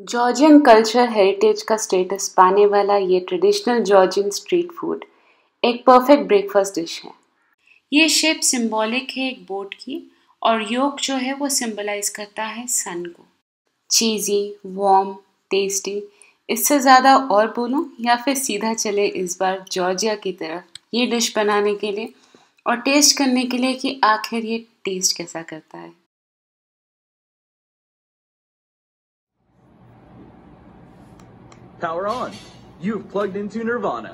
Georgian culture heritage का status पाने वाला ये ट्रेडिशनल जॉर्जियन स्ट्रीट फ़ूड एक परफेक्ट ब्रेकफास्ट डिश है। ये शेप सिंबॉलिक है एक बोट की और योग जो है वो सिंबलाइज करता है सन को। चीज़ी वार्म टेस्टी इससे ज़्यादा और बोलूँ या फिर सीधा चले इस बार जॉर्जिया की तरफ़ ये डिश बनाने के लिए और टेस्ट करने के लिए कि आखिर ये टेस्ट कैसा करता है। Power on. You've plugged into Nirvana.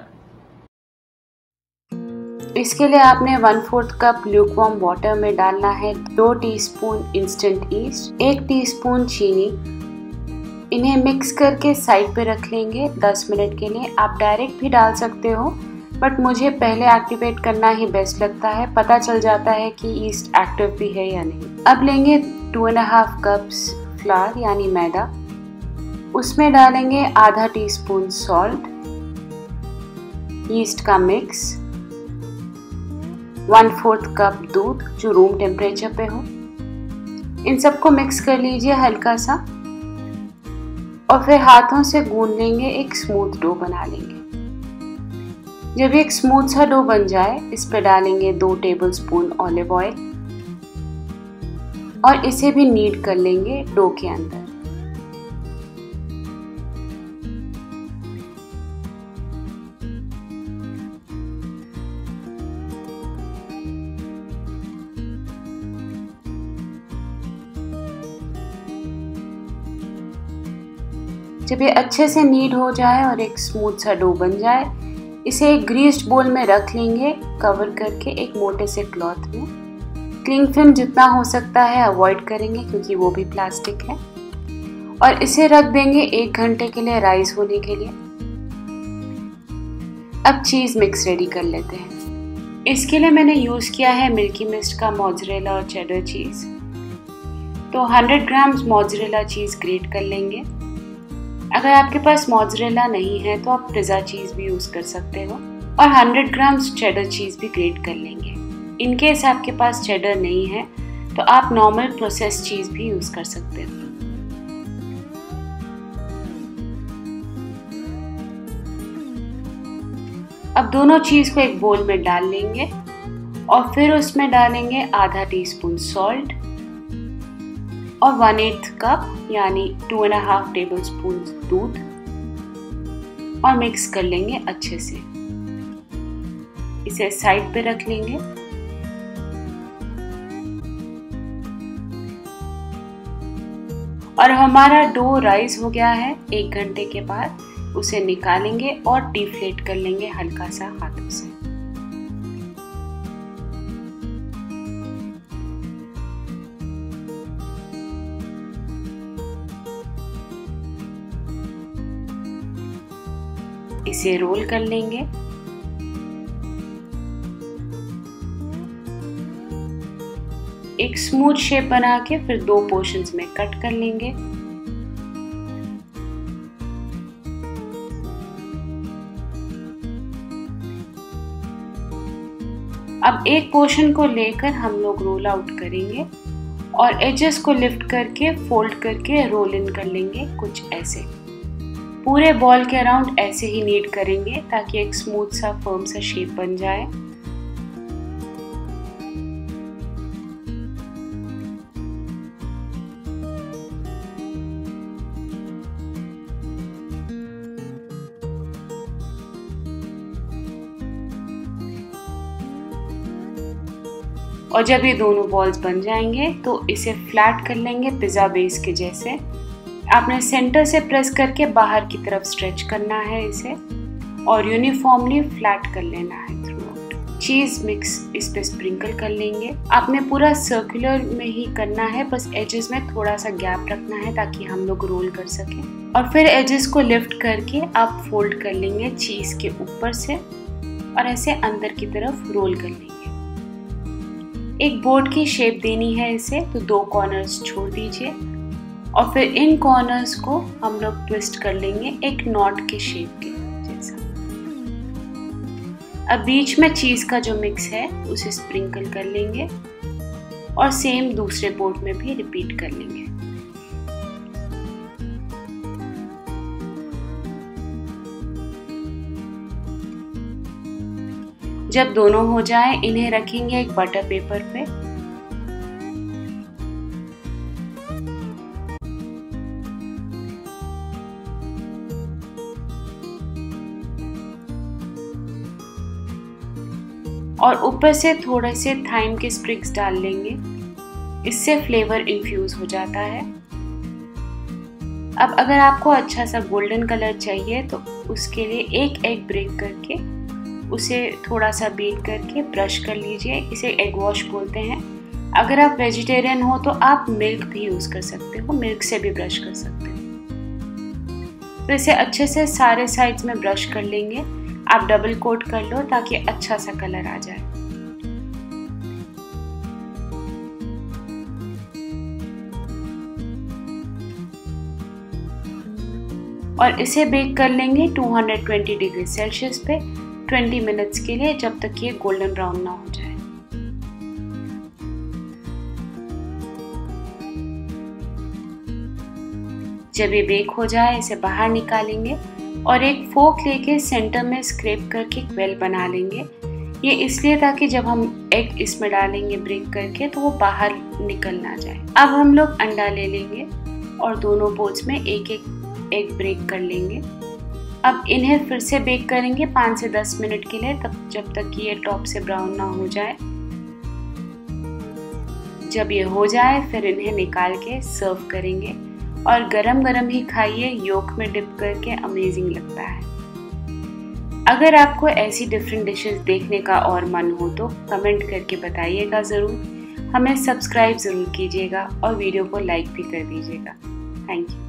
इसके लिए आपने one fourth cup lukewarm water में डालना है दो टीस्पून इंस्टेंट ईस्ट एक टीस्पून चीनी। इन्हें मिक्स करके साइड पे रख लेंगे 10 मिनट के लिए। आप डायरेक्ट भी डाल सकते हो बट मुझे पहले एक्टिवेट करना ही बेस्ट लगता है। पता चल जाता है कि ईस्ट एक्टिव भी है या नहीं। अब लेंगे two and half cups flour यानी मैदा। उसमें डालेंगे आधा टीस्पून सॉल्ट ईस्ट का मिक्स वन फोर्थ कप दूध, जो रूम टेम्परेचर पे हो। इन सबको मिक्स कर लीजिए हल्का सा, और फिर हाथों से गूंद लेंगे, एक स्मूथ डो बना लेंगे। जब एक स्मूथ सा डो बन जाए, इस पर डालेंगे दो टेबल स्पून ऑलिव ऑयल और इसे भी नीड कर लेंगे डो के अंदर। जब ये अच्छे से नीड हो जाए और एक स्मूथ सा डो बन जाए, इसे एक ग्रीस्ड बोल में रख लेंगे कवर करके एक मोटे से क्लॉथ में। क्लिंग फ़िल्म जितना हो सकता है अवॉइड करेंगे क्योंकि वो भी प्लास्टिक है। और इसे रख देंगे एक घंटे के लिए राइस होने के लिए। अब चीज़ मिक्स रेडी कर लेते हैं। इसके लिए मैंने यूज़ किया है मिल्की मिस्ट का मोजरेला और चेडर चीज़ तो 100 ग्राम्स मोजरेला चीज़ ग्रेट कर लेंगे। अगर आपके पास मोजरेला नहीं है तो आप पिज़्ज़ा चीज़ भी यूज़ कर सकते हो और 100 ग्राम्स चेडर चीज़ भी ग्रेट कर लेंगे। इन केस आपके पास चेडर नहीं है तो आप नॉर्मल प्रोसेस चीज़ भी यूज़ कर सकते हो। अब दोनों चीज़ को एक बोल में डाल लेंगे और फिर उसमें डालेंगे आधा टीस्पून सॉल्ट और वन एट्थ कप यानी two and half table spoon दूध, और मिक्स कर लेंगे अच्छे से। इसे साइड पे रख लेंगे। और हमारा डो राइस हो गया है एक घंटे के बाद, उसे निकालेंगे और डिफ्लेट कर लेंगे हल्का सा हाथों से। इसे रोल कर लेंगे। एक स्मूथ शेप बना के फिर दो पोर्शंस में कट कर लेंगे। अब एक पोर्शन को लेकर हम लोग रोल आउट करेंगे और एजेस को लिफ्ट करके फोल्ड करके रोल इन कर लेंगे कुछ ऐसे। पूरे बॉल के अराउंड ऐसे ही नीड करेंगे ताकि एक स्मूथ सा, फर्म सा शेप बन जाए। और जब ये दोनों बॉल्स बन जाएँगे तो इसे फ्लैट कर लेंगे पिज़्ज़ा बेस के जैसे। आपने सेंटर से प्रेस करके बाहर की तरफ़ स्ट्रेच करना है इसे और यूनिफॉर्मली फ्लैट कर लेना है थ्रू आउट चीज़ मिक्स इस पे स्प्रिंकल कर लेंगे। आपने पूरा सर्कुलर में ही करना है, बस एजेस में थोड़ा सा गैप रखना है ताकि हम लोग रोल कर सकें। और फिर एजेस को लिफ्ट करके आप फोल्ड कर लेंगे चीज़ के ऊपर से और ऐसे अंदर की तरफ़ रोल कर लेंगे। एक बोर्ड की शेप देनी है इसे तो दो कॉर्नर्स छोड़ दीजिए। और फिर इन कॉर्नर्स को हम लोग ट्विस्ट कर लेंगे एक नॉट के शेप के जैसा। अब बीच में चीज़ का जो मिक्स है, उसे स्प्रिंकल कर लेंगे और सेम दूसरे बोर्ड में भी रिपीट कर लेंगे। जब दोनों हो जाए, इन्हें रखेंगे एक बटर पेपर पे। और ऊपर से थोड़े से थाइम के स्प्रिग्स डाल लेंगे। इससे फ्लेवर इन्फ्यूज हो जाता है। अब अगर आपको अच्छा सा गोल्डन कलर चाहिए तो उसके लिए एक एग ब्रेक करके उसे थोड़ा सा बीट करके ब्रश कर लीजिए। इसे एग वॉश बोलते हैं। अगर आप वेजिटेरियन हो तो आप मिल्क भी यूज़ कर सकते हो। मिल्क से भी ब्रश कर सकते हो। तो इसे अच्छे से सारे साइड्स में ब्रश कर लेंगे। आप डबल कोट कर लो ताकि अच्छा सा कलर आ जाए। और इसे बेक कर लेंगे 220 डिग्री सेल्सियस पे 20 मिनट्स के लिए जब तक ये गोल्डन ब्राउन ना हो जाए। जब ये बेक हो जाए, इसे बाहर निकालेंगे। और एक फोक लेके सेंटर में स्क्रेप करके क्वेल बना लेंगे। ये इसलिए ताकि जब हम एग इसमें डालेंगे ब्रेक करके तो वो बाहर निकल ना जाए। अब हम लोग अंडा ले लेंगे और दोनों बोल्स में एक एक एग ब्रेक कर लेंगे। अब इन्हें फिर से बेक करेंगे पाँच से दस मिनट के लिए, तब जब तक ये टॉप से ब्राउन ना हो जाए। जब ये हो जाए, फिर इन्हें निकाल के सर्व करेंगे। और गरम गरम ही खाइए योक में डिप करके अमेजिंग लगता है। अगर आपको ऐसी डिफरेंट डिशेस देखने का और मन हो तो कमेंट करके बताइएगा ज़रूर। हमें सब्सक्राइब ज़रूर कीजिएगा और वीडियो को लाइक भी कर दीजिएगा। Thank you